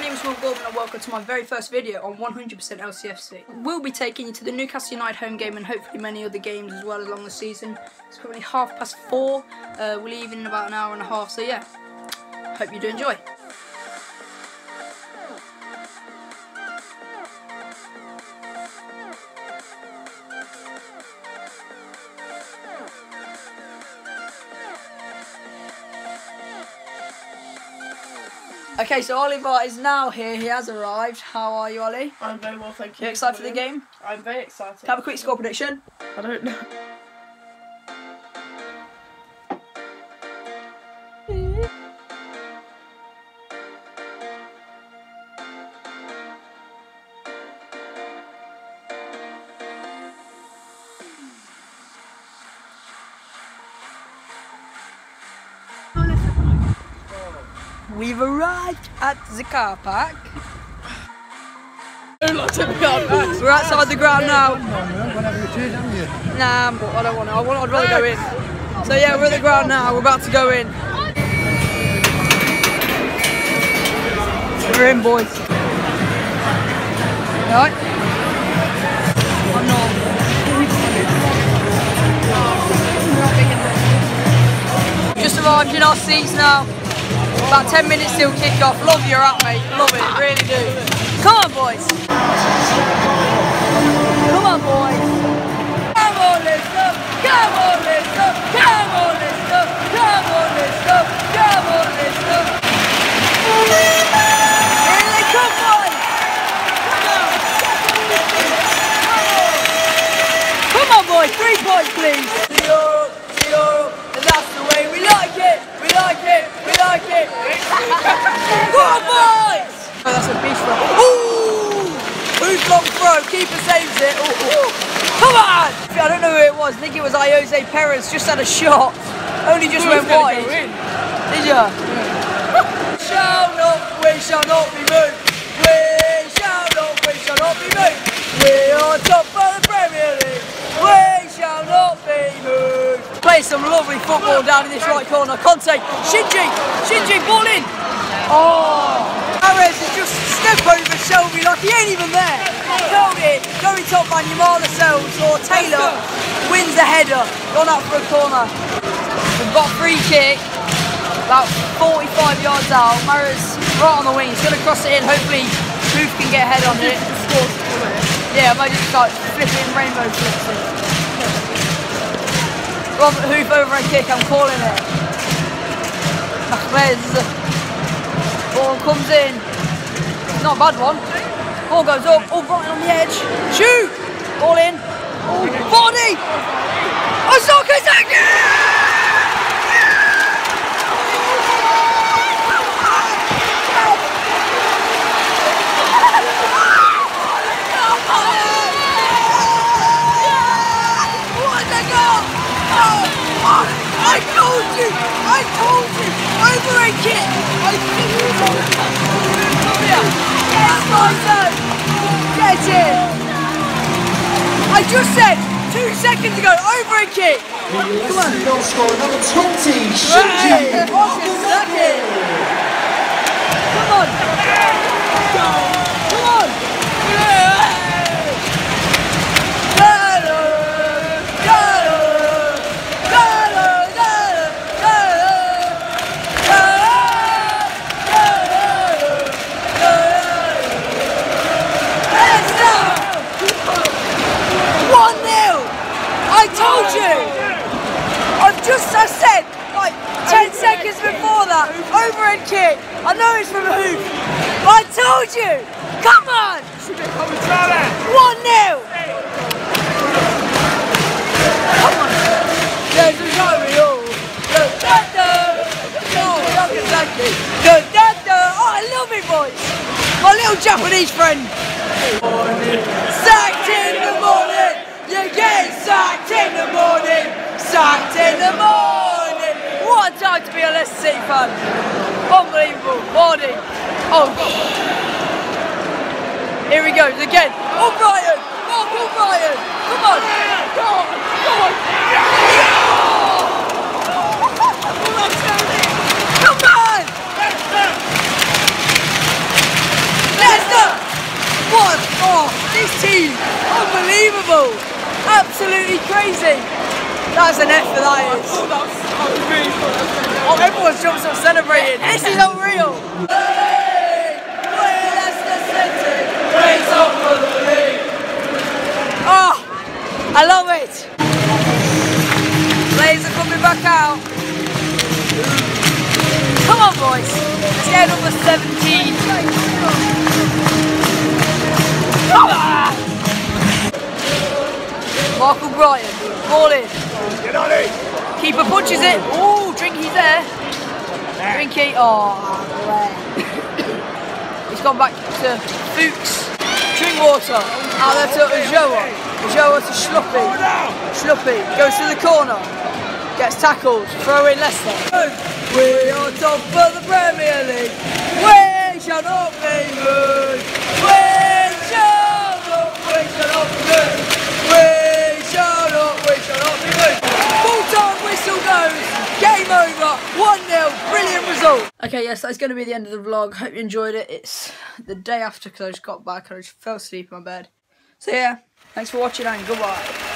name is Will Gorman and welcome to my very first video on 100% LCFC. We'll be taking you to the Newcastle United home game and hopefully many other games as well along the season. It's currently half past four, uh, we're leaving in about an hour and a half, so yeah, hope you do enjoy. Okay, so Oliver is now here. He has arrived. How are you, Ollie? I'm very well, thank you. You excited for the game? I'm very excited. Have a quick score prediction. I don't know. We've arrived at the car park. We're We're outside the ground now. Whenever you choose, haven't you? Nah, but I don't want to. I want. I'd rather go in. So yeah, we're at the ground now. We're about to go in. We're in, boys. Right? I'm not. Just arrived in our seats now. About 10 minutes till kick off. Love your app, mate. Love it. Really do. Come on, boys. Come on, boys. Come on, let's go. Come on, let's. Come on, let's. Come on, boys. Come on, boys. Three points, please. Think it was Jose Perez. Just had a shot. Only just went wide. Did ya? shall not, we shall not be moved. We shall not, we shall not be moved. We are top of the Premier League. We shall not be moved. Play some lovely football down in this right corner. Kanté, Shinji, Shinji, ball in. Oh, Perez has just stepped over Shelvey like he ain't even there. Held top man, Yamala Sells or Taylor wins the header. Gone up for a corner. We've got a free kick about 45 yards out. Mahrez right on the wing. He's going to cross it in. Hopefully, Huth can get a head on it. Yeah, I might just start flipping rainbow flips. Robert Huth over a kick. I'm calling it. Mahrez. Ball comes in. Not a bad one. Ball goes up. Oh, Brighton on the edge. Shoot! Ball in. Oh, body! Osaka What a goal! Oh, I told you! I told you! Over a! I Come here! Yes, my son! Get in! I just said two seconds ago, over a kick! Come on. Goal scorer number 20, Hey, Shinji. Osaka Come on! Come on! Kick. I know it's from a hoop. I told you! Come on! One nil! Come on! There's a Romeo! Go da-da! Go Nagasaki! Go da-da! Oh, I love it, boys! My little Japanese friend! Sacked in the morning! You get sacked in the morning! Sacked in the morning! What a time to be a City fan! Unbelievable. Vardy. Oh. Here he goes again. Oh, Brian. Marc Albrighton. Come on. Come on. What? Oh, this team! Unbelievable! Absolutely crazy! That's an F for that is. Oh, that was, was that was to go. Oh, everyone's up celebrating. This is unreal. Oh, I love it. Players are coming back out. Come on, boys. Let's get number 17. Come on. Michael Bryan, ball in. Get on it! Keeper punches it. Ooh, Drinky's there. Drinky, oh. He's gone back to Fuchs. Drinkwater. Out there to Ulloa. Ulloa to Schluppy. Schluppy goes to the corner. Gets tackled. Throw in Leicester. We are top of the Premier League. We shall not be moved. We shall we shall not be moved. Okay, yes, that's going to be the end of the vlog. Hope you enjoyed it. It's the day after because I just got back and I just fell asleep in my bed. So yeah, thanks for watching and goodbye.